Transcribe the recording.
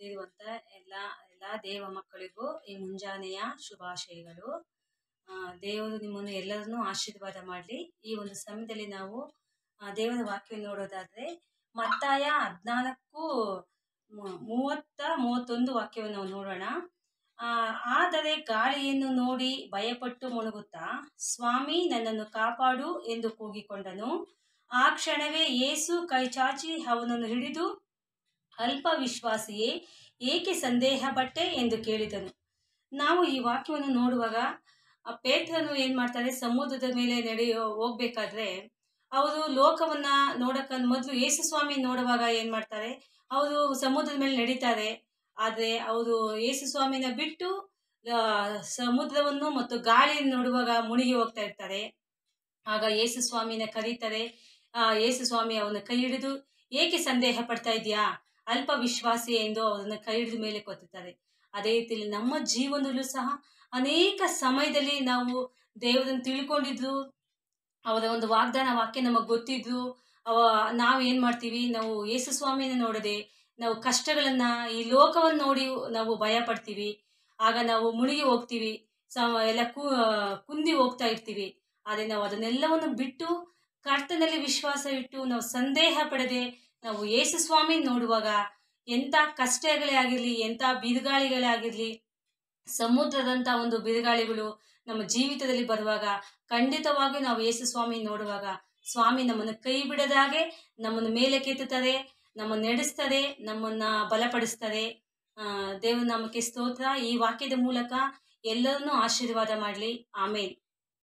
ಇರುವಂತ ಎಲ್ಲ ಎಲ್ಲ ದೇವ ಮಕ್ಕಳಿಗೂ ಈ ಮುಂಜಾನೆಯ ಶುಭಾಶಯಗಳು. ದೇವರು ನಿಮ್ಮನ್ನು ಎಲ್ಲರನ್ನೂ ಆಶೀರ್ವಾದ ಮಾಡಲಿ. ಈ ಒಂದು ಸಮಯದಲ್ಲಿ ನಾವು ದೇವರ ವಾಕ್ಯ ನೋಡೋದಾದ್ರೆ, ಮತ್ತಾಯ ಹದಿನಾಲ್ಕು ಮೂವತ್ತ ಮೂವತ್ತೊಂದು ವಾಕ್ಯವನ್ನು ನಾವು ನೋಡೋಣ. ಆದರೆ ಗಾಳಿಯನ್ನು ನೋಡಿ ಭಯಪಟ್ಟು ಮುಳುಗುತ್ತಾ, ಸ್ವಾಮಿ ನನ್ನನ್ನು ಕಾಪಾಡು ಎಂದು ಕೂಗಿಕೊಂಡನು. ಆ ಕ್ಷಣವೇ ಏಸು ಕೈಚಾಚಿ ಅವನನ್ನು ಹಿಡಿದು ಅಲ್ಪ ವಿಶ್ವಾಸಿಯೇ ಏಕೆ ಸಂದೇಹಪಟ್ಟೆ ಎಂದು ಕೇಳಿದನು. ನಾವು ಈ ವಾಕ್ಯವನ್ನು ನೋಡುವಾಗ, ಆ ಪೇತ್ರನು ಏನು ಮಾಡ್ತಾರೆ ಸಮುದ್ರದ ಮೇಲೆ ನಡೆಯೋ, ಹೋಗ್ಬೇಕಾದ್ರೆ, ಅವರು ಲೋಕವನ್ನ ನೋಡಕ್ಕ ಮೊದಲು ಯೇಸು ಸ್ವಾಮಿ ನೋಡುವಾಗ ಏನು ಮಾಡ್ತಾರೆ, ಅವರು ಸಮುದ್ರದ ಮೇಲೆ ನಡೀತಾರೆ. ಆದರೆ ಅವರು ಯೇಸು ಸ್ವಾಮಿನ ಬಿಟ್ಟು ಸಮುದ್ರವನ್ನು ಮತ್ತು ಗಾಳಿಯನ್ನು ನೋಡುವಾಗ ಮುಳುಗಿ ಹೋಗ್ತಾ ಇರ್ತಾರೆ. ಆಗ ಯೇಸು ಸ್ವಾಮಿನ ಕರೀತಾರೆ ಯೇಸು ಸ್ವಾಮಿ ಅವನ ಕೈ ಹಿಡಿದು, ಏಕೆ ಸಂದೇಹ ಪಡ್ತಾ ಇದೆಯಾ ಅಲ್ಪ ವಿಶ್ವಾಸಿ ಎಂದು ಅವರನ್ನ ಕೈ ಹಿಡಿದ ಮೇಲೆ ಕೊತ್ತುತ್ತಾರೆ ಅದೇ ರೀತಿಯಲ್ಲಿ ನಮ್ಮ ಜೀವನದಲ್ಲೂ ಸಹ ಅನೇಕ ಸಮಯದಲ್ಲಿ ನಾವು ದೇವರನ್ನು ತಿಳ್ಕೊಂಡಿದ್ರು ಅವರ ಒಂದು ವಾಗ್ದಾನ ವಾಕ್ಯ ನಮಗೆ ಗೊತ್ತಿದ್ರು ಅವ ನಾವು ಏನು ಮಾಡ್ತೀವಿ, ನಾವು ಯೇಸು ಸ್ವಾಮಿನ ನೋಡದೆ ನಾವು ಕಷ್ಟಗಳನ್ನ ಈ ಲೋಕವನ್ನು ನೋಡಿ ನಾವು ಭಯ ಪಡ್ತೀವಿ ಆಗ ನಾವು ಮುಳುಗಿ ಹೋಗ್ತೀವಿ ಎಲ್ಲ ಕುಂದಿ ಹೋಗ್ತಾ ಇರ್ತೀವಿ. ಆದರೆ ನಾವು ಅದನ್ನೆಲ್ಲವನ್ನು ಬಿಟ್ಟು ಕರ್ತನಲ್ಲಿ ವಿಶ್ವಾಸ ಇಟ್ಟು ನಾವು ಸಂದೇಹ ಪಡದೆ ನಾವು ಯೇಸು ಸ್ವಾಮಿ ನೋಡುವಾಗ ಎಂಥ ಕಷ್ಟಗಳೇ ಆಗಿರಲಿ ಎಂಥ ಬಿರುಗಾಳಿಗಳೇ ಆಗಿರಲಿ ಸಮುದ್ರದಂಥ ಒಂದು ಬಿರುಗಾಳಿಗಳು ನಮ್ಮ ಜೀವಿತದಲ್ಲಿ ಬರುವಾಗ ಖಂಡಿತವಾಗಿಯೂ ನಾವು ಯೇಸು ಸ್ವಾಮಿ ನೋಡುವಾಗ ಸ್ವಾಮಿ ನಮ್ಮನ್ನು ಕೈ ಬಿಡದಾಗೆ ನಮ್ಮನ್ನು ಮೇಲೆ ಕೆತ್ತುತ್ತದೆ ನಮ್ಮನ್ನು ನಡೆಸ್ತದೆ ನಮ್ಮನ್ನ ಬಲಪಡಿಸ್ತದೆ. ಆ, ದೇವರ ನಾಮಕ್ಕೆ ಸ್ತೋತ್ರ. ಈ ವಾಕ್ಯದ ಮೂಲಕ ಎಲ್ಲರನ್ನೂ ಆಶೀರ್ವಾದ ಮಾಡಲಿ. ಆಮೇಲೆ